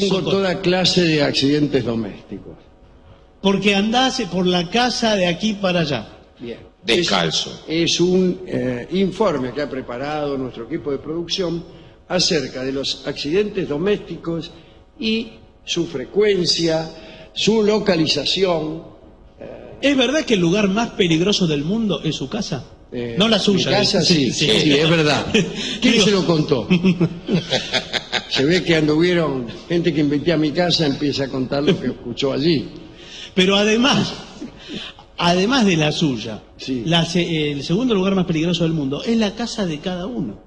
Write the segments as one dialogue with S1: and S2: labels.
S1: Tengo toda clase de accidentes domésticos.
S2: Porque andás por la casa de aquí para allá.
S1: Bien.
S3: Descalzo.
S1: Es, es un eh, informe que ha preparado nuestro equipo de producción acerca de los accidentes domésticos y su frecuencia, su localización.
S2: ¿Es verdad que el lugar más peligroso del mundo es su casa?
S1: Eh,
S2: no la suya.
S1: Mi casa
S2: ¿eh?
S1: sí, sí, sí, es verdad. ¿Quién
S2: Digo-
S1: se lo contó? Se ve que anduvieron, gente que invité a mi casa empieza a contar lo que escuchó allí.
S2: Pero además, además de la suya,
S1: Sí.
S2: la el segundo lugar más peligroso del mundo es la casa de cada uno.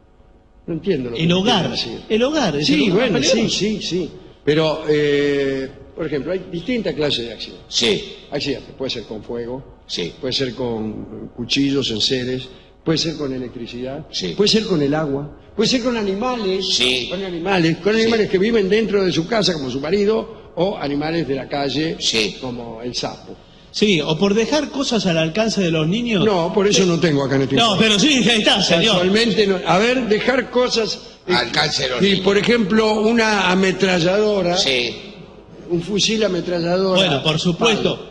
S1: No entiendo lo que
S2: El
S1: me
S2: hogar.
S1: decir.
S2: El hogar. es el
S1: Sí,
S2: lugar
S1: bueno, sí, sí, sí. Pero, eh, por ejemplo, hay distintas clases de accidentes.
S3: Sí,
S1: Accidentes, puede ser con fuego,
S3: sí.
S1: puede ser con cuchillos, enseres, puede ser con electricidad,
S3: Sí.
S1: puede ser con el agua, puede ser con animales,
S3: Sí.
S1: con animales, con
S3: Sí.
S1: animales que viven dentro de su casa, como su marido, o animales de la calle,
S3: Sí.
S1: como el sapo.
S2: Sí, o por dejar cosas al alcance de los niños.
S1: No, por eso no tengo acá en este
S2: No, pero sí, ahí está, señor.
S1: Casualmente no. A ver, dejar cosas. eh,
S3: Alcance de los niños.
S1: por ejemplo, una ametralladora,
S3: Sí,
S1: un fusil ametralladora.
S2: Bueno, por supuesto.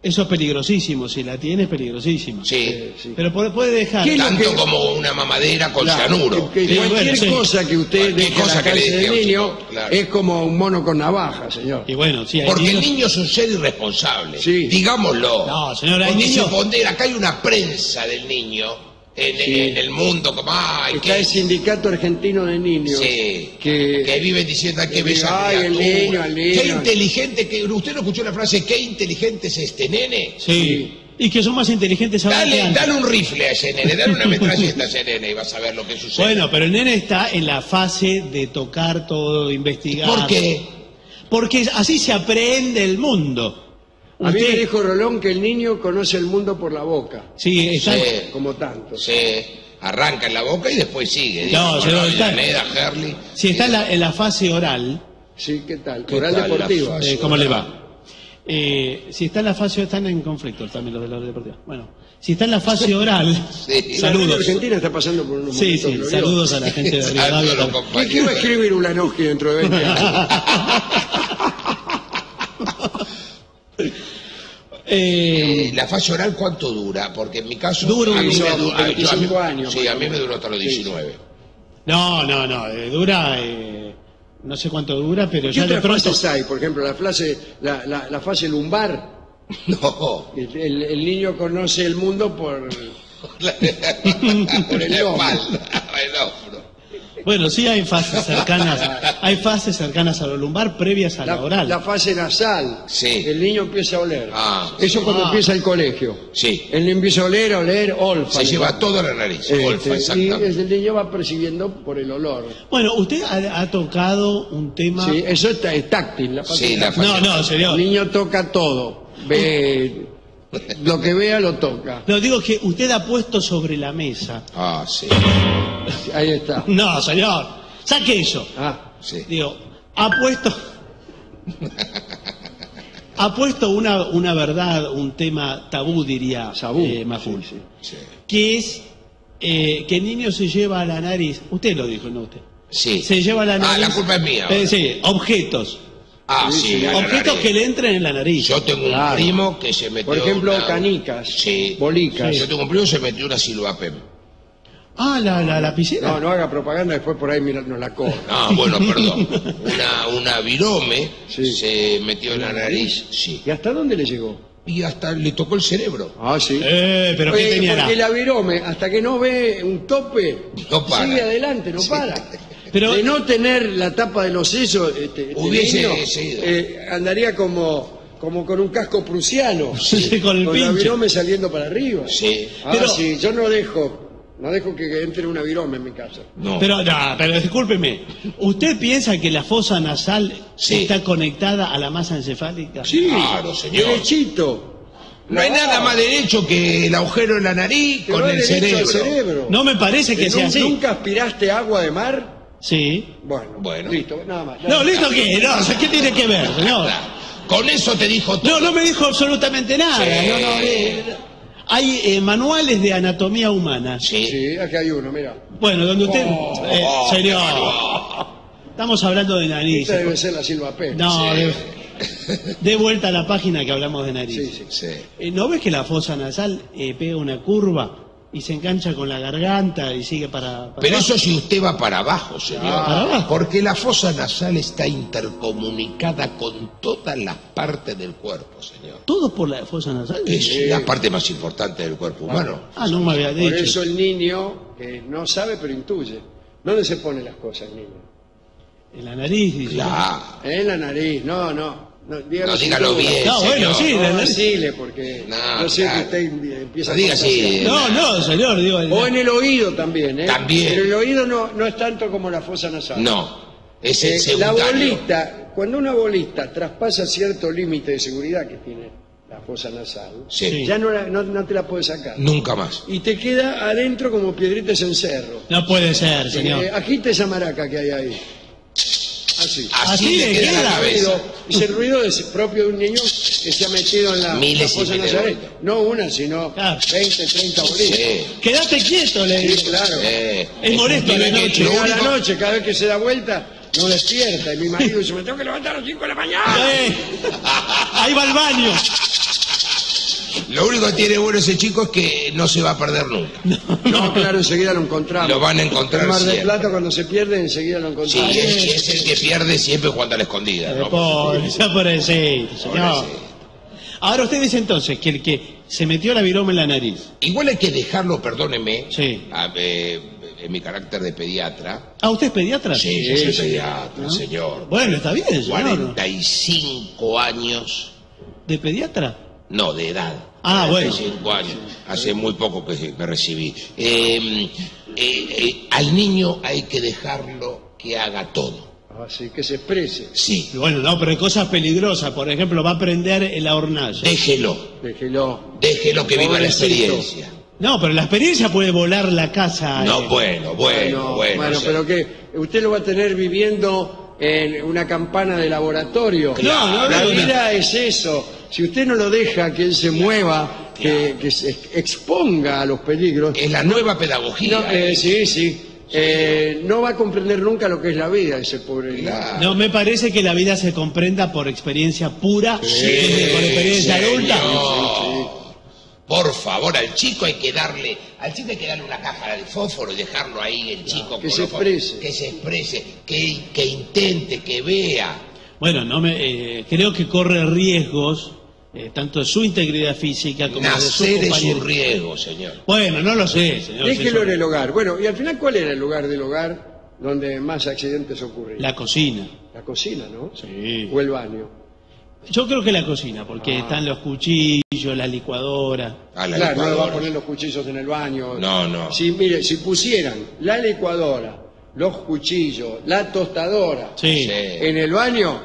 S2: Eso es peligrosísimo. Si la tiene, es peligrosísimo.
S3: sí.
S1: Eh, sí.
S2: Pero puede- puede dejar.
S1: ¿Qué es lo
S3: Tanto
S1: que-
S3: como una mamadera con
S1: Claro,
S3: cianuro.
S1: que- que
S2: Sí,
S1: cualquier
S2: bueno,
S1: cosa que usted deje
S3: cosa
S1: la
S3: que le
S1: niño
S3: claro.
S1: es como un mono con navaja, señor.
S2: Y bueno, hay
S3: Porque el
S2: niños-
S3: niño es un ser irresponsable.
S1: Sí.
S3: Digámoslo.
S2: No, señor, hay
S3: Porque
S2: niños-
S3: se pondera, acá hay una prensa del niño en,
S1: Sí.
S3: en el mundo como ay,
S1: Está
S3: que,
S1: el sindicato argentino de niños.
S3: sí,
S1: que,
S3: que viven diciendo ay,
S1: que
S3: besa
S1: ay, el niño, el
S3: Qué inteligente que usted no escuchó la frase qué inteligente es este nene.
S2: Sí. Y que son más inteligentes ahora que
S3: Dale, dale un rifle a ese nene, dale una metralleta a ese nene y vas a ver lo que sucede.
S2: Bueno, pero el nene está en la fase de tocar todo, de investigar.
S3: ¿Por qué?
S2: Porque así se aprende el mundo.
S1: A mí me dijo Rolón que el niño conoce el mundo por la boca,
S2: Sí, está-
S3: Sí.
S1: como tanto.
S3: Se arranca en la boca y después sigue.
S2: No,
S3: bueno,
S2: está-
S3: Avellaneda, Herley.
S2: si está en la, en la fase oral,
S1: Sí, ¿qué tal?
S3: ¿Qué
S1: Oral
S3: tal la
S1: deportiva.
S2: eh, ¿cómo le va? Eh, si está en la fase están en conflicto también los de la deportiva. Bueno, si está en la fase oral,
S3: Sí.
S1: La
S2: saludos.
S1: Argentina está pasando por unos
S2: Sí,
S1: momentos
S2: sí,
S1: gloriosos.
S2: saludos a la gente de Rivadavia.
S3: los
S2: también.
S1: ¿Qué, qué va a escribir Ulanowski dentro de 20 años?
S2: Eh,
S3: ¿La fase oral cuánto dura? Porque en mi caso...
S2: Dura
S3: a mí
S2: unos
S3: me du- a- yo- a mí-
S1: 25 años,
S3: Sí, a mí me duró hasta los
S1: Sí, sí.
S3: 19.
S2: no, no, no, eh, dura, eh, no sé cuánto dura, pero
S1: ¿Qué
S2: ya de pronto...
S1: fases hay? Por ejemplo, la, fase, la, la- la fase lumbar.
S3: No.
S1: El, el- el niño conoce el mundo por... Por el
S3: la espalda, el.
S2: Bueno, sí hay fases cercanas, hay fases cercanas a lo lumbar previas a la,
S1: La,
S2: oral.
S1: la fase nasal.
S3: Sí.
S1: El niño empieza a oler.
S3: Ah,
S1: Eso cuando
S2: Ah.
S1: empieza el colegio.
S3: Sí.
S1: Él empieza a oler, a oler, olfa.
S3: Se lleva todo a la nariz.
S1: Este,
S3: Olfa,
S1: y
S3: exactamente.
S1: el niño va percibiendo por el olor.
S2: Bueno, usted ha, ha tocado un tema...
S1: Sí, eso está, es táctil. La fase
S3: Sí, la
S1: táctil.
S2: No, no,
S1: El
S2: señor.
S1: niño toca todo. Ve, lo que vea lo toca.
S2: No, digo que usted ha puesto sobre la mesa.
S3: Ah, sí.
S1: Ahí está.
S2: No, señor. Saque eso.
S1: Ah,
S3: sí.
S2: Digo, ha puesto. ha puesto una, una verdad, un tema tabú, diría
S1: sabú.
S2: eh, Majul,
S1: Sí, sí.
S3: Sí.
S2: que es eh, que el niño se lleva a la nariz. Usted lo dijo, no usted.
S3: Sí.
S2: Se lleva a la
S3: Ah,
S2: nariz.
S3: la culpa es mía.
S2: Eh, sí, objetos.
S3: Ah,
S1: Sí,
S3: sí.
S1: sí.
S3: a la
S2: Objetos
S3: nariz.
S2: que le entren en la nariz.
S3: Yo tengo un
S1: Claro.
S3: primo que se metió...
S1: Por ejemplo,
S3: una-
S1: canicas,
S3: Sí.
S1: bolicas.
S3: Yo tengo un primo que se metió una silvapem.
S2: Ah, la, la lapicera.
S1: No, no haga propaganda, después por ahí mira, nos la cobra.
S3: Ah, bueno, perdón. Una, una virome
S1: Sí.
S3: se metió en la nariz, sí.
S1: ¿Y hasta dónde le llegó?
S3: Y hasta le tocó el cerebro.
S1: Ah, sí.
S2: Eh, pero ¿qué
S1: Eh,
S2: tenía
S1: porque
S2: la-
S1: la virome, hasta que no ve un tope,
S3: No para.
S1: sigue adelante, no
S3: Sí.
S1: para.
S2: Pero-
S1: de no tener la tapa de los sesos, este, este
S3: Hubiese
S1: niño,
S3: sido.
S1: eh, andaría como, como con un casco prusiano,
S2: Sí, con el
S1: la
S2: pinche.
S1: virome saliendo para arriba.
S3: Sí.
S1: Ah,
S2: Pero-
S1: sí, yo no dejo, no dejo que entre una virome en mi casa.
S3: No.
S2: Pero, no, pero discúlpeme. ¿Usted piensa que la fosa nasal
S3: Sí.
S2: está conectada a la masa encefálica?
S1: Sí,
S3: Claro, señor.
S1: derechito.
S3: no hay nada más derecho que el agujero en la nariz
S1: Te
S3: con el cerebro.
S2: No me parece que
S1: ¿Que
S2: sea así.
S1: ¿Nunca aspiraste agua de mar?
S2: Sí.
S1: Bueno,
S3: Bueno.
S1: listo, nada más.
S2: No, listo qué, no, o sea, ¿qué tiene que ver, señor?
S3: Claro. Con eso te dijo todo.
S2: No, no me dijo absolutamente nada.
S3: Sí.
S2: No, no, eh, hay eh, manuales de anatomía humana.
S3: Sí.
S1: Sí, aquí hay uno, mira.
S2: Bueno, donde usted,
S3: Oh,
S2: eh,
S3: oh,
S2: señor, Estamos hablando de nariz.
S1: Esta debe ser la Silva Pérez.
S2: No,
S3: Sí.
S2: de, de vuelta a la página que hablamos de nariz.
S1: Sí, sí.
S3: Sí.
S2: ¿No ves que la fosa nasal eh, pega una curva y se engancha con la garganta y sigue para, para
S3: Pero
S2: abajo?
S3: eso si usted va para abajo, señor.
S2: para abajo.
S3: Porque la fosa nasal está intercomunicada con todas las partes del cuerpo, señor.
S2: ¿Todo por la fosa nasal?
S3: Es la parte más importante del cuerpo humano.
S2: Ah, no me había
S1: Por
S2: dicho.
S1: eso el niño que no sabe pero intuye. ¿Dónde se pone las cosas el niño?
S2: En la nariz, dice.
S3: Claro.
S1: En la nariz, no, no. No, dígalo,
S3: No, dígalo bien,
S2: No, bueno,
S3: señor.
S2: sí,
S1: No, porque
S3: No,
S1: sé
S3: claro.
S1: que usted empieza
S3: No diga así.
S2: No, no, señor, digo.
S1: O en el oído también, ¿eh?
S3: También.
S1: Pero el oído no, no es tanto como la fosa nasal.
S3: No, es el
S1: Eh, la bolita, cuando una bolita traspasa cierto límite de seguridad que tiene la fosa nasal,
S3: Sí.
S1: ya no, la- no, no te la puedes sacar.
S3: Nunca más.
S1: Y te queda adentro como piedritas en cerro.
S2: No puede ser, señor.
S1: Eh, agita esa maraca que hay ahí. Así.
S3: Así,
S2: Así
S3: le
S2: le
S3: queda la
S2: queda.
S3: cabeza.
S1: Ruido, ese ruido es propio de un niño que se ha metido en la,
S3: Miles
S1: la
S3: y miles bolitas.
S1: No una, sino
S2: Claro.
S1: 20, 30 bolitas.
S3: Sí.
S2: Quédate quieto, le
S1: Sí,
S2: digo.
S1: claro.
S3: Eh,
S2: Es molesto la noche.
S1: Llega la noche, cada vez que se da vuelta, no despierta. Y mi marido dice, me tengo que levantar a las 5 de la mañana.
S2: Ahí va al baño.
S3: Lo único que tiene bueno ese chico es que no se va a perder nunca.
S1: No, claro, enseguida lo encontramos.
S3: Lo van a encontrar
S1: En Mar del
S3: siempre.
S1: Plata, cuando se pierde, enseguida lo
S3: Sí,
S1: encontramos.
S3: es, es el que pierde siempre jugando a la escondida. ¿no?
S2: Pobre, ya pobrecito, señor.
S3: Pobrecito.
S2: Ahora usted dice entonces que el que se metió la viroma en la nariz.
S3: Igual hay que dejarlo, perdóneme,
S2: Sí.
S3: a- eh, en mi carácter de pediatra.
S2: Ah, ¿usted es pediatra?
S3: Sí, yo soy pediatra, señor.
S2: Bueno, está bien, señor.
S3: 45 años,
S2: ¿De pediatra?
S3: No, de edad.
S2: Ah, bueno.
S3: 45 años, hace muy poco que me recibí. Eh, eh, eh, al niño hay que dejarlo que haga todo.
S1: Así que se exprese.
S3: Sí,
S2: Bueno, no, pero hay cosas peligrosas. Por ejemplo, va a prender en la hornalla.
S3: déjelo,
S1: Déjelo.
S3: déjelo que viva la experiencia.
S2: No, pero la experiencia puede volar la casa.
S3: No,
S2: eh.
S3: bueno, bueno, bueno. sí.
S1: pero que usted lo va a tener viviendo en una campana de laboratorio.
S3: Claro,
S2: no,
S1: la
S2: no,
S1: vida es eso. Si usted no lo deja que él se mueva, que, que se exponga a los peligros,
S3: Es la nueva pedagogía.
S1: no, eh, sí, sí, eh, no va a comprender nunca lo que es la vida ese pobre niño.
S2: No, me parece que la vida se comprenda por experiencia pura, desde- por experiencia
S3: señor.
S2: adulta.
S3: Por favor, al chico hay que darle, al chico hay que darle una caja de fósforo y dejarlo ahí, el chico.
S1: que
S3: con
S1: se
S3: los-
S1: exprese.
S3: Que se exprese, que, que intente, que vea.
S2: Bueno, no me, eh, creo que corre riesgos, eh, tanto de su integridad física como de
S3: Nacer
S2: su
S3: es
S2: compañero.
S3: un riesgo, señor.
S2: Bueno, no lo sé, señor.
S1: Déjelo en el hogar. Bueno, y al final, ¿cuál era el lugar del hogar donde más accidentes ocurrían?
S2: La cocina.
S1: La cocina, ¿no?
S2: Sí.
S1: O el baño.
S2: Yo creo que la cocina, porque
S1: Ah.
S2: están los cuchillos, la licuadora.
S3: A la
S1: claro, no le va a
S3: licuadora.
S1: poner los cuchillos en el baño.
S3: No, no.
S1: Si, mire, si pusieran la licuadora, los cuchillos, la tostadora
S2: Sí.
S3: Sí.
S1: en el baño,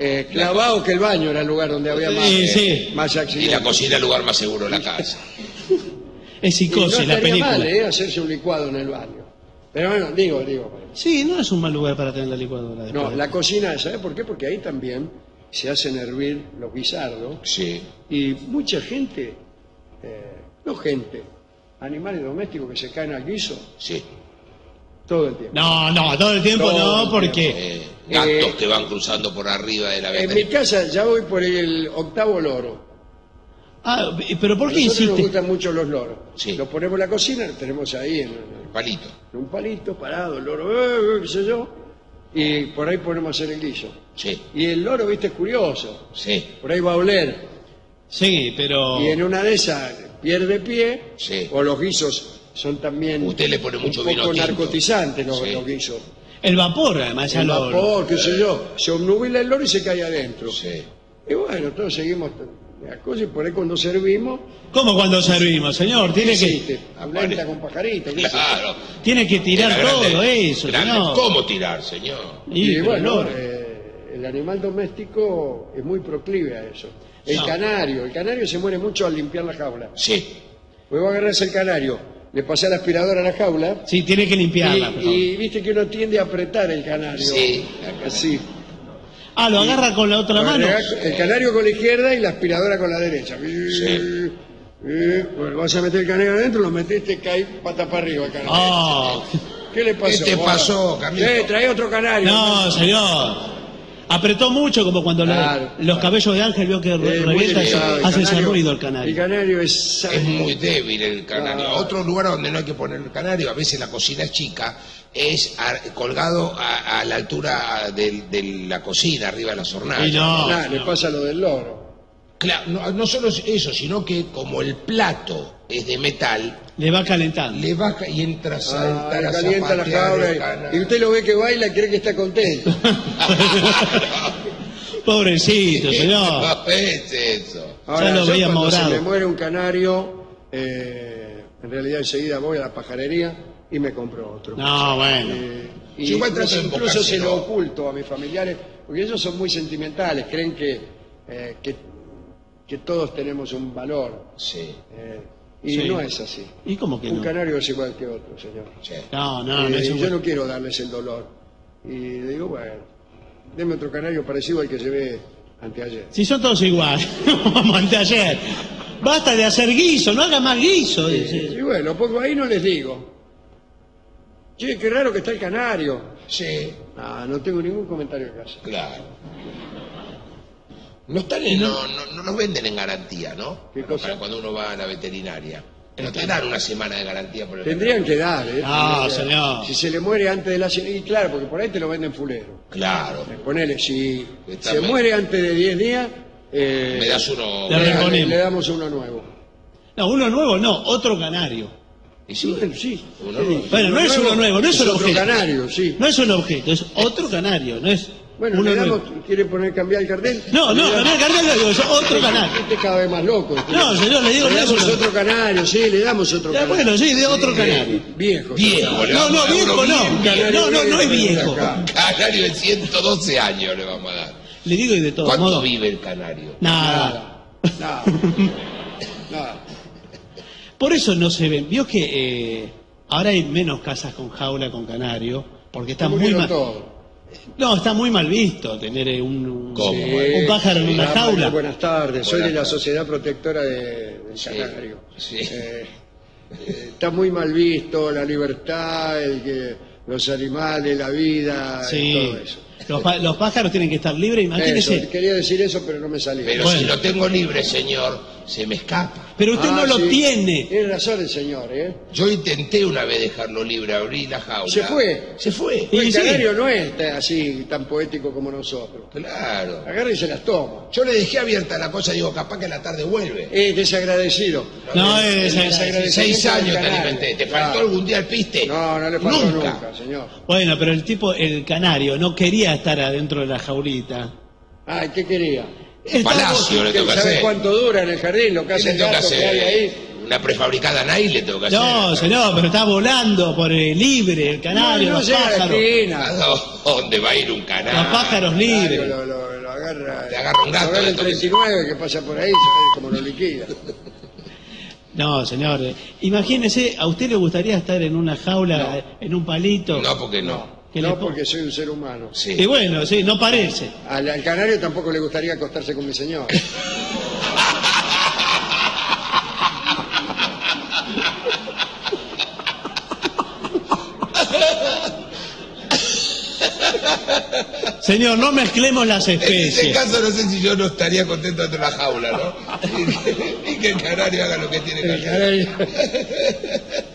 S1: eh, clavado que el baño era el lugar donde había más,
S2: Sí, sí.
S1: más
S3: Y
S1: accidentes.
S3: la cocina es el lugar más seguro de la casa.
S2: Es
S1: Y no
S2: psicosis, la
S1: estaría
S2: película.
S1: mal, ¿eh? hacerse un licuado en el baño. Pero bueno, digo, digo.
S2: Sí, no es un mal lugar para tener la licuadora. después.
S1: No, la cocina, ¿sabe por qué? Porque ahí también se hacen hervir los guisardos
S3: Sí.
S1: y mucha gente, eh, no gente, animales domésticos que se caen al guiso
S3: Sí.
S1: Todo el tiempo.
S2: No, no, todo el tiempo
S1: Todo
S2: no,
S1: el
S2: porque...
S3: Eh, gatos
S1: Eh,
S3: que van cruzando por arriba de la
S1: En mi
S3: ventana.
S1: casa ya voy por el octavo loro.
S2: Ah, pero ¿por qué
S1: nosotros nos
S2: insiste?
S1: gustan mucho los loros.
S3: Sí.
S1: Los ponemos en la cocina, los tenemos ahí en, en
S3: Palito.
S1: un palito parado, el loro, eh, eh, qué sé yo, y por ahí ponemos a hacer el guiso.
S3: Sí,
S1: Y el loro, viste, es curioso,
S3: sí,
S1: por ahí va a oler.
S2: Sí, pero...
S1: Y en una de esas pierde pie,
S3: Sí.
S1: o los guisos son también
S3: Usted le pone mucho
S1: un
S3: vino
S1: poco
S3: tinto.
S1: narcotizantes los,
S3: Sí.
S1: los guisos.
S2: El vapor, además, ya
S1: El
S2: lo...
S1: vapor, qué sé yo, se obnubila el loro y se cae adentro.
S3: sí.
S1: Y bueno, todos seguimos las cosas y por ahí cuando servimos,
S2: ¿Cómo cuando servimos, señor? Tiene que,
S1: existe, hablanta con pajaritos. qué sé yo.
S3: Claro.
S2: tiene que tirar
S3: Era grande-
S2: todo eso,
S3: grande.
S2: señor.
S3: ¿Cómo tirar, señor?
S2: Y, pero
S1: bueno,
S2: no.
S1: eh, el animal doméstico es muy proclive a eso. El
S2: No.
S1: canario, el canario se muere mucho al limpiar la jaula.
S3: Sí.
S1: Pues vos agarrás el canario, le pasás la aspiradora a la jaula
S2: Sí, tiene que limpiarla.
S1: y, viste que uno tiende a apretar el canario.
S3: Sí.
S1: Así.
S2: Ah, lo agarra con la otra mano.
S1: El canario con la izquierda y la aspiradora con la derecha. Y, pues vas a meter el canario adentro, lo metiste, cae pata para arriba el canario.
S2: Ah,
S1: ¿Qué le pasó?
S3: ¿Qué te pasó, Carlito?
S1: eh, trae otro canario.
S2: No, señor. Apretó mucho como cuando la-
S1: Claro,
S2: los cabellos de ángel vio que
S1: Eh,
S2: revienta
S1: delicado,
S2: hace ese
S1: canario-
S2: ruido el
S1: El
S2: canario.
S1: canario es...
S3: Es muy débil el canario.
S1: Ah.
S3: Otro lugar donde no hay que poner el canario, a veces la cocina es chica, es a- colgado a, a la altura de, de la cocina, arriba de las hornallas.
S2: Y no.
S1: Le pasa lo del loro.
S3: Claro, no, no solo es eso, sino que como el plato es de metal,
S2: Le va calentando.
S3: le baja y entra a
S1: Ah,
S3: saltar a
S1: calienta la
S3: zapatear el
S1: jaula y- usted lo ve que baila y cree que está contento.
S2: Pobrecito, señor.
S3: No es eso.
S1: Ahora,
S2: lo
S1: yo
S2: veía
S1: cuando se
S2: morado.
S1: me muere un canario, eh, en realidad enseguida voy a la pajarería y me compro otro.
S2: No, bueno.
S1: Eh, y incluso se lo oculto a mis familiares, porque ellos son muy sentimentales, creen que, eh, que, que todos tenemos un valor.
S3: Sí,
S1: eh, y
S2: Sí.
S1: no es así.
S2: ¿Y cómo que
S1: Un
S2: no?
S1: canario es igual que otro, señor.
S3: sí.
S2: No, no, no
S1: Eh,
S2: es
S1: yo
S2: igual.
S1: no quiero darles el dolor. Y le digo, bueno, deme otro canario parecido al que llevé anteayer.
S2: Si son todos iguales, como anteayer. Basta de hacer guiso, no haga más guiso. dice.
S1: Y bueno, pongo ahí no les digo. Che, qué raro que está el canario.
S3: Sí,
S1: Ah, no tengo ningún comentario que hacer.
S3: claro. No están en- no, no, no los venden en garantía, ¿no?
S1: ¿Qué cosa?
S3: Para cuando uno va a la veterinaria. No te dan una semana de garantía por el
S1: Tendrían que dar, ¿eh?
S2: No,
S1: Tendrían que dar.
S2: señor.
S1: Si se le muere antes de la... Y claro, porque por ahí te lo venden fulero.
S3: Claro.
S1: Eh, Ponele, si
S3: Está
S1: se
S3: bien.
S1: muere antes de 10 días... eh,
S3: Me das uno.
S2: Le
S1: le, damos uno nuevo.
S2: No, uno nuevo no, otro canario.
S3: Y sí,
S1: Bueno, sí.
S3: Uno
S1: Sí.
S3: nuevo.
S2: Bueno, no es uno nuevo, no es un
S1: otro
S2: objeto.
S1: canario, sí.
S2: No es un objeto, es otro canario, no es
S1: Bueno,
S2: uno
S1: le damos. ¿quiere poner cambiar el cartel?
S2: No, no, carnal, no digo, es otro canario.
S1: Este es cada vez más loco.
S2: No, señor, le digo,
S1: le damos
S2: uno-
S1: otro canario, sí, le damos otro
S2: Ya,
S1: canario.
S2: bueno, sí, de otro canario.
S1: Viejo.
S3: Viejo, le
S2: No, no, viejo
S3: uno
S2: no.
S1: canario
S2: No, no, no es
S1: viejo.
S3: Canario de 112 años le vamos a dar.
S2: Le digo y de todo
S3: ¿Cuánto
S2: modo.
S3: vive el canario?
S2: Nada.
S1: Nada. Nada.
S2: Por eso no se ven. Vio que eh, ahora hay menos casas con jaula con canario, porque está
S1: Está
S2: muy mal. No, está muy mal visto tener eh, un, un-
S3: ¿Cómo?
S2: un pájaro en una jaula.
S1: Buenas tardes, soy
S3: Buenas
S1: de la. Sociedad Protectora de, del
S3: Sí,
S1: Canario.
S3: sí.
S1: Eh, eh, está muy mal visto la libertad, el que los animales, la vida, y todo eso.
S2: Los, pa- los pájaros tienen que estar libres, imagínese.
S1: Eso, quería decir eso, pero no me salía.
S3: Pero
S2: Bueno.
S3: si lo tengo libre, señor, se me escapa.
S2: Pero usted
S1: Ah,
S2: no lo
S1: sí.
S2: tiene.
S1: Tiene razón el señor, ¿eh?
S3: Yo intenté una vez dejarlo libre, abrí la jaula.
S1: Se fue.
S3: Se fue.
S2: Y
S1: el
S2: sí.
S1: canario no es así tan poético como nosotros.
S3: Claro.
S1: Agarra y se las toma.
S3: Yo le dejé abierta la cosa, digo, capaz que a la tarde vuelve.
S1: Es desagradecido.
S2: No, es
S1: desagradecimiento
S3: Seis años te
S1: canario.
S3: alimenté. ¿Te
S1: Claro.
S3: faltó algún día el piste?
S1: No, no le faltó nunca, señor.
S2: Bueno, pero el tipo, el canario, no quería estar adentro de la jaulita.
S1: Ay, ¿qué quería?
S2: Estaba-
S3: palacio le
S1: ¿Qué-
S3: toca
S1: ¿Sabe
S3: hacer.
S1: cuánto dura en el jardín? Lo que
S3: ¿Qué
S1: hace
S3: le
S1: el
S3: toca
S1: gato que hay
S3: hacer?
S1: ahí.
S3: Una prefabricada Nai le tengo que hacer.
S2: No, señor, pero está volando por el libre, el canario,
S1: no, no
S2: los
S1: llega a la
S2: pájaros.
S1: esquina.
S3: ¿A dónde va a ir un canal?
S2: Los pájaros
S1: Claro,
S2: libres.
S1: lo, lo- lo agarra,
S3: Te agarra un gato,
S1: Lo agarra el
S3: entonces.
S1: 39 que pasa por ahí, ¿sabes cómo lo liquida?
S2: No, señor. eh, Imagínese, ¿a usted le gustaría estar en una jaula, eh, en un palito?
S3: No, porque no.
S2: ¿Qué le
S1: No, porque soy un ser humano.
S3: Sí.
S2: Y bueno, sí, no parece.
S1: Al, al canario tampoco le gustaría acostarse con mi señor.
S2: Señor, no mezclemos las
S3: En ese
S2: especies.
S3: caso no sé si yo no estaría contento dentro de la jaula, ¿no? Y que, y que el canario haga lo que tiene que
S1: El
S3: hacer.
S1: canario-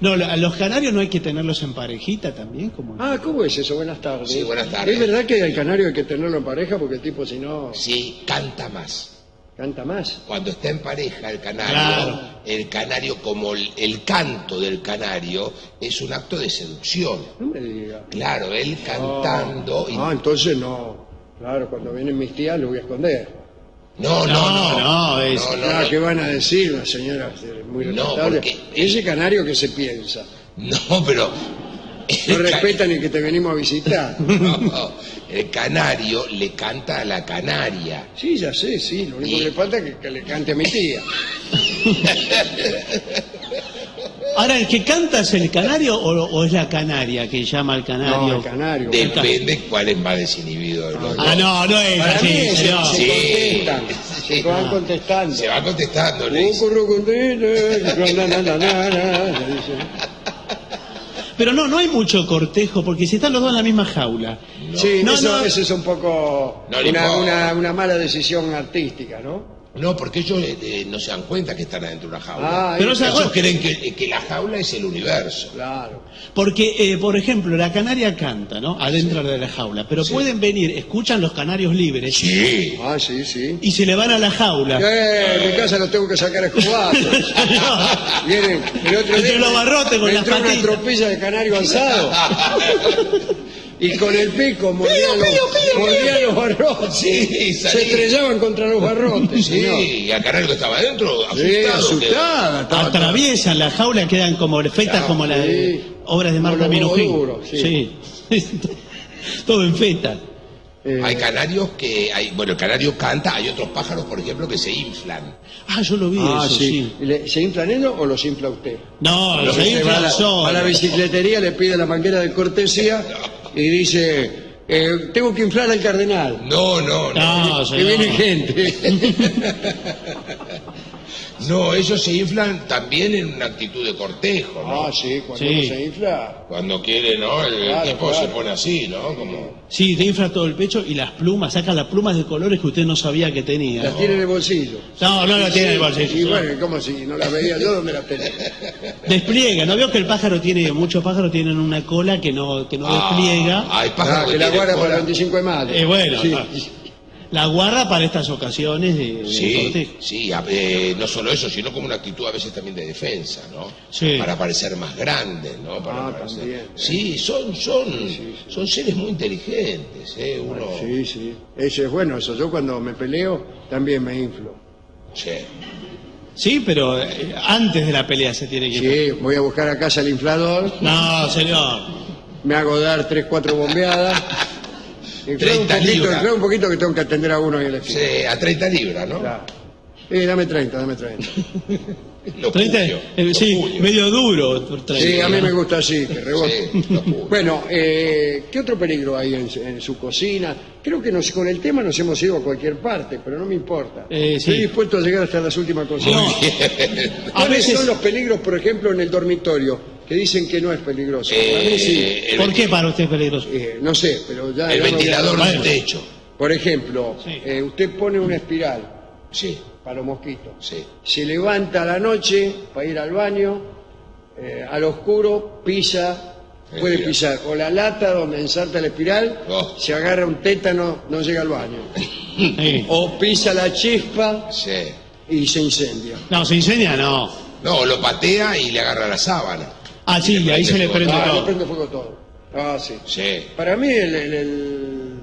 S2: No, a los canarios no hay que tenerlos en parejita también, como
S1: Ah, ¿cómo es eso? Buenas tardes.
S3: Sí, buenas tardes.
S1: ¿Es verdad que al canario hay que tenerlo en pareja porque el tipo si no
S3: Sí, canta más.
S1: canta más?
S3: Cuando está en pareja el canario,
S2: Claro.
S3: el canario como el, el canto del canario es un acto de seducción.
S1: No me diga.
S3: Claro, él cantando y
S1: Ah, entonces no. Claro, cuando vienen mis tías lo voy a esconder.
S3: No, no, no,
S2: No, no, es-
S3: no, no,
S1: ah,
S3: no.
S1: ¿qué van a decir las señoras eh, muy
S3: No, porque-
S1: Ese canario que se piensa.
S3: No, pero
S1: No
S3: el,
S1: respetan ni que te venimos a visitar.
S3: no, el canario le canta a la canaria.
S1: Sí, ya sé, sí. Lo único que le falta es que, que le cante a mi tía.
S2: Ahora, ¿el que canta es el canario o, o es la canaria que llama al
S1: No,
S2: canario?
S1: el canario.
S3: Depende cuál es más desinhibido. de los
S2: Ah,
S3: dos.
S2: no, no es
S1: Para mí
S2: así,
S1: se,
S2: señor.
S1: se
S3: Sí.
S1: contestan,
S3: Sí.
S1: se van contestando.
S3: Se va contestando, le.
S2: Pero no, no hay mucho cortejo, porque si están los dos en la misma jaula.
S1: Sí,
S2: No,
S1: eso
S2: no.
S1: a veces es un poco
S3: No
S1: una, una- una mala decisión artística, ¿no?
S3: No, porque ellos eh, no se dan cuenta que están adentro de una jaula.
S1: Ah,
S2: Pero
S3: ellos creen que, que la jaula es el universo.
S1: Claro.
S2: Porque, eh, por ejemplo, la canaria canta, ¿no? Adentro de la jaula. Pero pueden venir, escuchan los canarios libres
S3: Sí.
S1: Ah, sí, sí.
S2: y se le van a la jaula.
S1: Eh, en mi casa los tengo que sacar a escobazos. Vienen el otro
S2: Entre
S1: día
S2: los barrotes con
S1: me
S2: las
S1: entró una tropilla de canario alzado. y con el pico mordían los, mordían los barrotes.
S3: Sí,
S1: Se
S3: salí.
S1: estrellaban contra los barrotes, señor.
S3: Sí, y a Canario que estaba adentro,
S1: Sí,
S3: asustado.
S1: asustada. estaba-
S2: Atraviesan la jaula, quedan como feitas
S3: Claro,
S2: como las
S1: sí.
S2: obras de
S1: Como
S2: Marta
S1: los
S2: Minujín.
S1: sí.
S2: Sí. Todo en feta.
S1: Eh,
S3: Hay canarios que, hay, bueno, el canario canta, hay otros pájaros, por ejemplo, que se inflan.
S2: Ah, yo lo vi
S1: ah,
S2: eso,
S1: sí.
S2: sí.
S1: ¿Y le- ¿Se inflan ellos o los infla usted?
S2: No,
S1: Lo
S2: se
S1: que se va a
S2: inflan
S1: la, a la bicicletería, le pide la manguera de cortesía y dice, eh, tengo que inflar al cardenal.
S3: No, no, no.
S2: No, señor.
S1: viene gente.
S3: No, ellos se inflan también en una actitud de cortejo, ¿no?
S1: ah, sí, cuando
S2: Sí.
S1: uno se infla.
S3: Cuando quiere, ¿no? El
S1: Claro,
S3: tipo
S1: claro.
S3: se pone así, ¿no? Como...
S2: Sí, te infla todo el pecho y las plumas, saca las plumas de colores que usted no sabía que tenía.
S1: Las tiene en el bolsillo.
S2: No, no la tiene en el bolsillo.
S1: Y bueno, ¿cómo si no las veía yo? ¿Dónde las tenía?
S2: Despliega, ¿no veo que el pájaro tiene, muchos pájaros tienen una cola que no, que no
S3: Ah,
S2: despliega?
S3: Hay
S1: Ah,
S3: pájaros
S1: que la
S3: tienen
S1: guarda para el
S3: cola.
S1: 25 de mayo.
S2: Eh, bueno,
S1: Sí.
S2: La guarda para estas ocasiones de, de
S3: Sí,
S2: cortejo.
S3: sí, a- eh, no solo eso, sino como una actitud a veces también de defensa, ¿no?
S2: Sí.
S3: Para parecer más grandes, ¿no? Para
S1: Ah,
S3: parecer-
S1: también.
S3: Sí, son, son, son seres muy inteligentes, ¿eh? Uno...
S1: Sí, sí. Eso es bueno, eso. Yo cuando me peleo también me inflo.
S3: Sí.
S2: Sí, pero eh, antes de la pelea se tiene que...
S1: Sí, voy a buscar a casa el inflador,
S2: No, señor.
S1: me hago dar tres, cuatro bombeadas. Inflar un
S3: 30
S1: poquito, un poquito que tengo que atender a uno ahí en la.
S3: Sí, a 30 libras, ¿no?
S1: Claro. Eh, dame 30, dame 30.
S3: Los
S2: 30,
S3: puños,
S2: eh,
S3: los
S2: sí,
S3: puños.
S2: medio duro. 30,
S1: Sí, a mí
S2: ¿no?
S1: me gusta así, que rebote.
S3: Sí.
S1: Bueno, eh, ¿qué otro peligro hay en, en su cocina? Creo que nos- con el tema nos hemos ido a cualquier parte, pero no me importa.
S2: Eh,
S1: Estoy
S2: sí.
S1: dispuesto a llegar hasta las últimas cosas.
S2: No. A
S1: ¿Cuáles
S2: veces-
S1: son los peligros, por ejemplo, en el dormitorio? Que dicen que no es peligroso. Para mí sí.
S3: Eh, el
S2: ¿Por qué para usted es peligroso?
S1: Eh, no sé, pero ya...
S3: El
S1: ya no-
S3: ventilador
S2: Bueno.
S3: del techo.
S1: Por ejemplo,
S2: Sí.
S1: eh, usted pone una espiral
S3: Sí,
S1: para los mosquitos.
S3: sí.
S1: Se levanta a la noche para ir al baño, eh, al oscuro, pisa,
S3: El
S1: puede
S3: espiral.
S1: pisar o la lata donde ensarta la espiral,
S3: Oh.
S1: se agarra un tétano, no llega al baño.
S2: Sí.
S1: O pisa la chispa
S3: Sí.
S1: y se incendia.
S2: No, se incendia, no.
S3: No, lo patea y le agarra la sábana.
S2: Ah, sí, y ahí se le prende
S1: Ah, le
S2: todo.
S1: prende fuego todo. Ah, sí.
S3: Sí.
S1: Para mí el, el- el-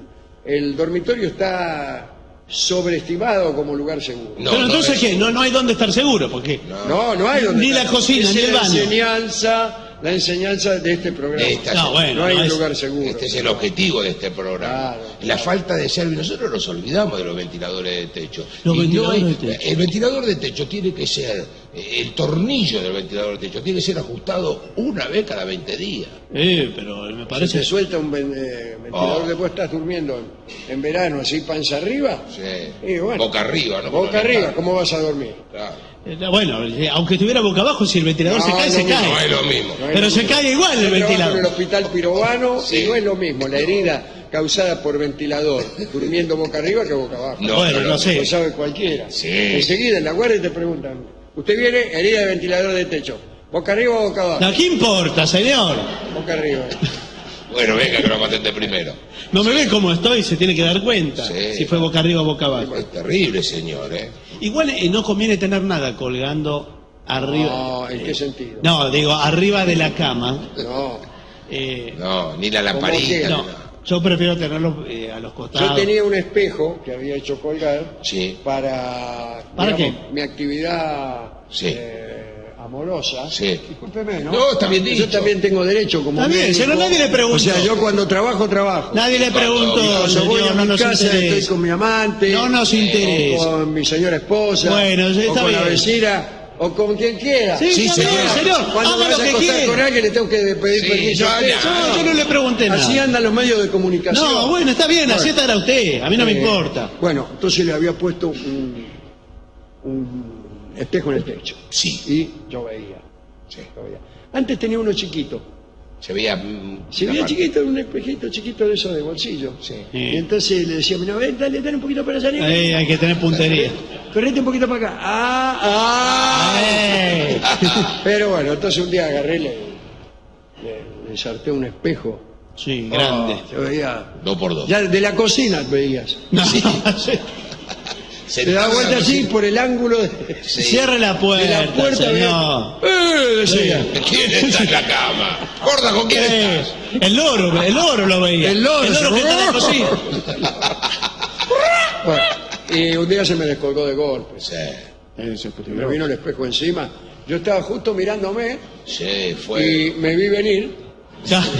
S1: el dormitorio está sobreestimado como lugar seguro.
S3: No,
S2: Pero
S3: no
S2: entonces,
S3: es-
S2: ¿qué? No, no hay dónde estar seguro, porque...
S1: No, no hay donde
S2: Ni la
S1: estar.
S2: cocina, ni el
S1: la
S2: baño.
S1: enseñanza, la enseñanza de este programa.
S3: De esta-
S2: No, bueno,
S1: no hay
S2: no
S1: un
S2: es-
S1: lugar seguro.
S3: Este es el objetivo de este programa.
S1: Claro,
S3: la
S1: claro.
S3: falta de servicio. Nosotros nos olvidamos de los ventiladores de techo.
S2: Los
S3: Y no
S2: ventiladores
S3: hay-
S2: de techo.
S3: El ventilador de techo tiene que ser, el tornillo del ventilador de techo tiene que ser ajustado una vez cada 20 días.
S2: Eh, pero me
S1: Se
S2: parece...
S1: te suelta un ven- eh, ventilador
S3: Oh.
S1: después estás durmiendo en, en verano así panza arriba.
S3: Sí.
S1: Y bueno,
S3: Boca arriba, ¿no?
S1: Boca arriba. ¿cómo vas a dormir?
S3: Claro.
S2: Eh, Bueno, eh, aunque estuviera boca abajo, si el ventilador se
S1: No,
S2: cae,
S1: no,
S2: se
S1: no,
S2: cae.
S3: No es lo mismo.
S1: No es
S2: Pero
S1: lo
S2: se
S1: mismo.
S2: cae igual el
S1: Yo trabajo
S2: ventilador.
S1: en el hospital pirobano
S3: Sí.
S1: y no es lo mismo la herida causada por ventilador durmiendo boca arriba que boca abajo.
S3: No,
S2: bueno,
S3: no,
S2: no sé.
S1: Lo sabe cualquiera.
S3: Sí.
S1: Enseguida en la guardia te preguntan, ¿usted viene herida de ventilador de techo? ¿Boca arriba o boca abajo?
S2: No, ¿qué importa, señor?
S1: Boca arriba.
S3: Bueno, venga que lo atender primero.
S2: No me ve cómo estoy, se tiene que dar cuenta.
S3: Sí.
S2: Si fue boca arriba o boca abajo.
S3: Es terrible, señor, ¿eh?
S2: Igual eh, no conviene tener nada colgando arriba.
S1: No, ¿en qué sentido?
S2: No, digo, arriba de la cama.
S1: No.
S2: eh,
S3: No, ni la lamparita.
S2: no. Yo prefiero tenerlo eh, a los
S1: Yo
S2: costados.
S1: tenía un espejo que había hecho colgar
S3: Sí.
S1: para,
S2: ¿Para
S1: digamos, mi actividad
S3: Sí.
S1: eh, amorosa.
S3: Sí.
S1: Discúlpeme, ¿no?
S3: No, está bien
S1: Yo también tengo derecho como
S2: bien,
S1: médico.
S2: no, nadie le preguntó.
S1: O sea, yo cuando trabajo, trabajo.
S2: Nadie le preguntó,
S1: Cuando voy
S2: señor,
S1: a
S2: no
S1: mi casa estoy con mi amante.
S2: No nos
S1: o
S2: interesa.
S1: con mi señora esposa.
S2: Bueno,
S1: o
S2: está
S1: con la vecina. O con quien quiera.
S2: Sí,
S3: Sí, señor.
S2: señor.
S1: Cuando
S2: haga lo
S1: vaya a
S2: que
S1: acostar
S2: quiera.
S1: con alguien le tengo que pedir
S3: Sí,
S1: permiso.
S3: yo
S1: a usted.
S2: No, yo no le pregunté nada.
S1: Así andan los medios de comunicación.
S2: No, bueno, está bien, así estará usted. A mí no me
S1: Eh,
S2: importa.
S1: Bueno, entonces le había puesto un, un espejo en el techo.
S3: Sí.
S1: Y yo veía,
S3: Sí.
S1: yo veía. Antes tenía uno chiquito,
S3: Se veía. mm,
S1: Se veía chiquito, un espejito chiquito de esos de bolsillo.
S3: Sí.
S1: Y entonces le decía a mi novia, "Ven, dale, dale un poquito para allá. nene".
S2: Ahí hay que tener puntería.
S1: Correte un poquito para acá. Ah, ah. Pero bueno, entonces un día agarré, le, le, le sarté un espejo.
S2: Sí, grande.
S1: Se veía.
S3: Dos por dos.
S1: Ya de la cocina veías.
S2: No,
S3: Sí. Se
S1: Te da vuelta así por el ángulo de,
S3: Sí.
S2: Cierre la
S1: de
S2: puerta,
S1: la puerta.
S2: señor.
S1: ¡Eh! decía.
S3: ¿Quién está en la cama? Gorda, ¿con quién
S2: Eh,
S3: estás?
S2: el loro, el loro lo veía.
S1: El loro,
S2: el loro
S1: se-
S2: que está en la cocina.
S1: Bueno, y un día se me descolgó de golpe.
S3: Sí,
S1: Me vino el espejo encima. Yo estaba justo mirándome
S3: sí, fue.
S1: y me vi venir.
S2: Ya.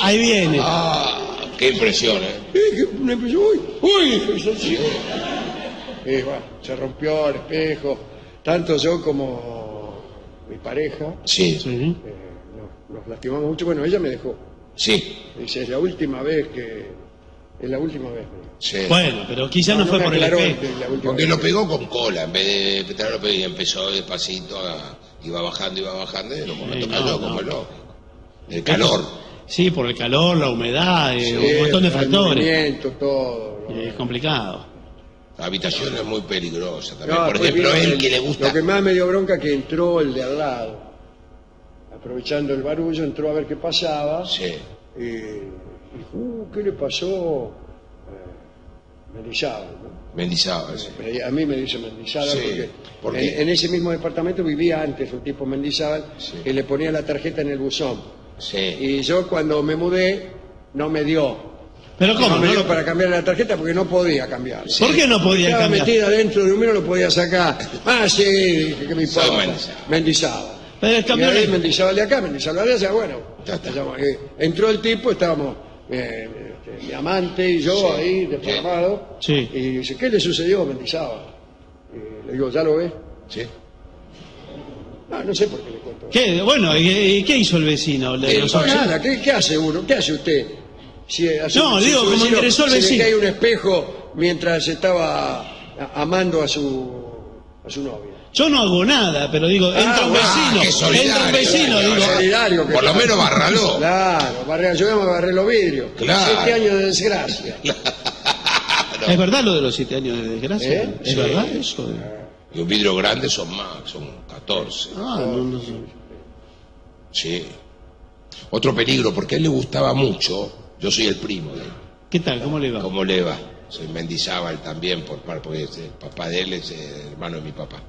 S2: Ahí viene.
S3: Ah, qué impresión, ¿eh?
S1: Me empezó, uy, uy, empezó así. Y bueno, se rompió el espejo. Tanto yo como mi pareja
S3: Sí,
S2: Sí.
S1: eh, nos, nos lastimamos mucho. Bueno, ella me dejó.
S3: sí,
S1: Dice, es la última vez que... Es la última vez. me dijo.
S3: sí.
S2: Bueno, pero quizá no,
S1: No,
S2: fue por el espejo.
S3: Porque lo pegó con cola, en vez de empezar lo pegó y empezó despacito, a- iba bajando, iba bajando, y en un momento
S2: Sí,
S3: cayó
S2: no,
S3: como loco. El calor.
S2: Sí, por el calor, la humedad, eh,
S1: Sí,
S2: un montón de
S1: el
S2: factores.
S1: movimiento, todo. ¿no?
S2: Eh, Es complicado.
S3: La habitación es muy peligrosa también.
S1: No,
S3: Por
S1: después
S3: ejemplo, él
S1: el-
S3: que le gusta.
S1: Lo que más me dio bronca que entró el de al lado. Aprovechando el barullo, entró a ver qué pasaba.
S3: Sí,
S1: Y dijo, uh, ¿qué le pasó? Eh, Mendizábal, ¿no?
S3: Mendizábal, sí.
S1: Me- A mí me dice Mendizábal
S3: Sí,
S1: porque
S3: ¿por
S1: en, ese mismo departamento vivía antes un tipo Mendizábal
S3: Sí.
S1: que le ponía la tarjeta en el buzón.
S3: Sí.
S1: Y yo cuando me mudé no me dio.
S2: Pero ¿cómo?
S1: No me
S2: ¿No
S1: dio para cambiar la tarjeta porque no podía cambiar.
S2: ¿Por qué no podía
S1: Estaba
S2: cambiar?
S1: metida dentro de un mío, no lo podía sacar. Ah, sí, dije que me
S3: Soy
S1: importa.
S3: Mendizábal.
S2: Pero el
S1: Y
S2: cambio
S1: ahí
S2: de-
S1: Mendizábal de acá, Mendizábal de allá, bueno.
S3: Ya está.
S1: eh, entró el tipo, estábamos eh, este, mi amante y yo
S3: Sí.
S1: ahí desparramados.
S2: Sí.
S1: Y dice, ¿qué le sucedió a Mendizábal? Y le digo, ¿ya lo ves?
S3: Sí.
S1: No, no sé por qué le cuento.
S2: ¿Qué? Bueno, ¿y, y qué hizo el vecino? ¿Le-
S3: El
S2: los
S1: No, nada, ¿qué, qué hace uno? ¿Qué hace usted? Si, su-
S2: No,
S1: si
S2: digo,
S1: su
S2: como
S1: vecino
S2: ingresó el
S1: se le
S2: vecino.
S1: cae un espejo mientras estaba a- amando a su, a su novia.
S2: Yo no hago nada, pero digo, entra un
S1: bueno,
S3: Ah, qué
S2: vecino,
S3: solidario,
S2: entra un vecino,
S3: claro,
S2: digo,
S1: Solidario que
S3: Por lo
S1: está.
S3: menos bárralo.
S1: Claro, barré, ayudemos a barrer los vidrios.
S3: Claro.
S1: Siete años de desgracia.
S2: ¿es verdad lo de los siete años de desgracia?
S1: ¿Eh?
S2: ¿Es
S3: Sí.
S2: verdad eso?
S3: Y un vidrio grande son más, son 14.
S2: Ah, no, no sé.
S3: Sí. Otro peligro, porque a él le gustaba mucho. Yo soy el primo de él.
S2: ¿Qué tal? ¿Cómo le va?
S3: ¿Cómo le va? Soy Mendizábal también, por par- porque el papá de él es el hermano de mi papá.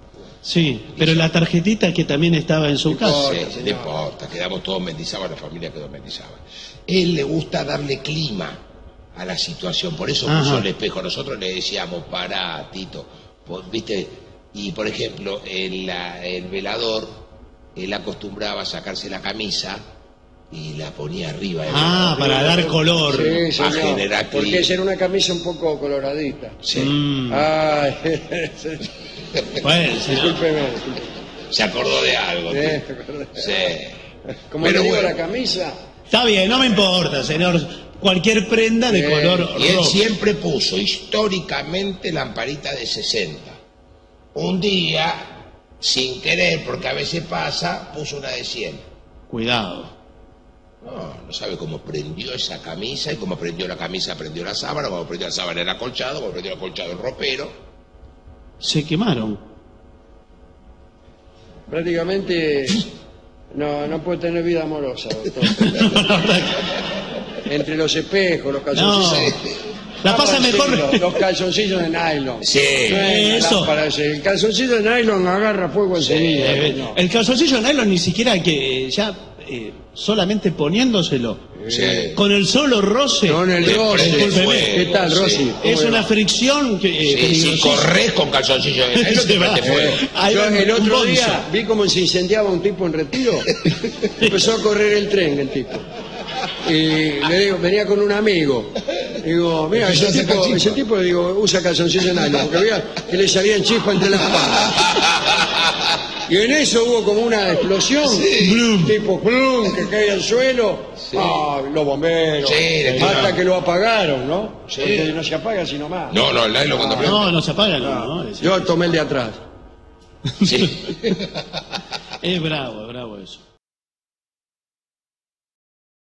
S2: Sí, pero la tarjetita que también estaba en su casa.
S3: Sí, no importa, quedamos todos Mendizábal, la familia quedó Mendizábal. Él le gusta darle clima a la situación, por eso
S2: Ajá.
S3: puso el espejo. Nosotros le decíamos, pará, Tito, ¿viste? Y por ejemplo, el, la- el velador, él acostumbraba a sacarse la camisa y la ponía arriba. del
S2: Ah,
S3: velador.
S2: para dar color.
S1: Sí,
S3: para
S1: señor.
S3: generar
S1: Porque esa era una camisa un poco coloradita.
S3: Sí.
S2: Mm,
S1: Ay,
S2: bueno, sí.
S1: discúlpeme. discúlpeme.
S3: Se acordó de algo.
S1: Eh,
S3: Tito. Sí.
S1: Como
S3: Pero
S1: le digo
S3: bueno.
S1: la camisa,
S2: Está bien, no me importa, señor. Cualquier prenda de
S1: Eh,
S2: color
S3: Y él
S2: rojo.
S3: siempre puso históricamente lamparita de 60. Un día, sin querer, porque a veces pasa, puso una de 100.
S2: Cuidado.
S3: No, no sabe cómo prendió esa camisa y cómo prendió la camisa, prendió la sábana, cómo prendió la sábana el acolchado, cómo prendió el acolchado el ropero.
S2: Se quemaron.
S1: prácticamente no, no puede tener vida amorosa, doctor. Entre los espejos, los
S2: No.
S1: Calzoncillos.
S2: La pasa mejor.
S1: Los, los calzoncillos de nylon.
S3: Sí.
S1: No es
S2: Eso.
S1: lámpara. El calzoncillo de nylon agarra fuego enseguida.
S2: Eh,
S1: no.
S2: El calzoncillo nylon ni siquiera que ya eh, solamente poniéndoselo.
S3: Sí.
S2: Con el solo roce.
S1: Con el roce.
S3: prende
S2: Discúlpeme.
S3: fuego,
S1: ¿Qué tal,
S3: sí.
S1: Rosy?
S2: Es
S1: ¿Cómo le
S2: una
S1: va?
S2: fricción que. eh,
S3: Sí, si
S2: peligrosísima.
S3: corres con calzoncillo de nylon, te prende fuego.
S2: Ahí
S1: Yo
S2: va
S1: el
S2: un
S1: otro
S2: bonzo.
S1: día vi cómo se incendiaba un tipo en retiro. Empezó a correr el tren el tipo. Y le digo, venía con un amigo. Digo, mira, ese tipo,
S3: chispa.
S1: ese tipo digo, usa calzoncillo en nylon, porque veía que le salían chispas entre las patas. Y en eso hubo como una explosión,
S2: Blum.
S1: tipo que cae al suelo. Ah, los bomberos.
S3: Sí, le
S1: hasta
S3: tiraron.
S1: que lo apagaron, ¿no?
S3: Sí.
S1: Porque no se apaga sino más.
S3: No, no, el nylon cuando prende.
S2: No, no se apaga, no.
S1: Yo tomé el de atrás.
S3: Sí.
S2: Es bravo, es bravo eso.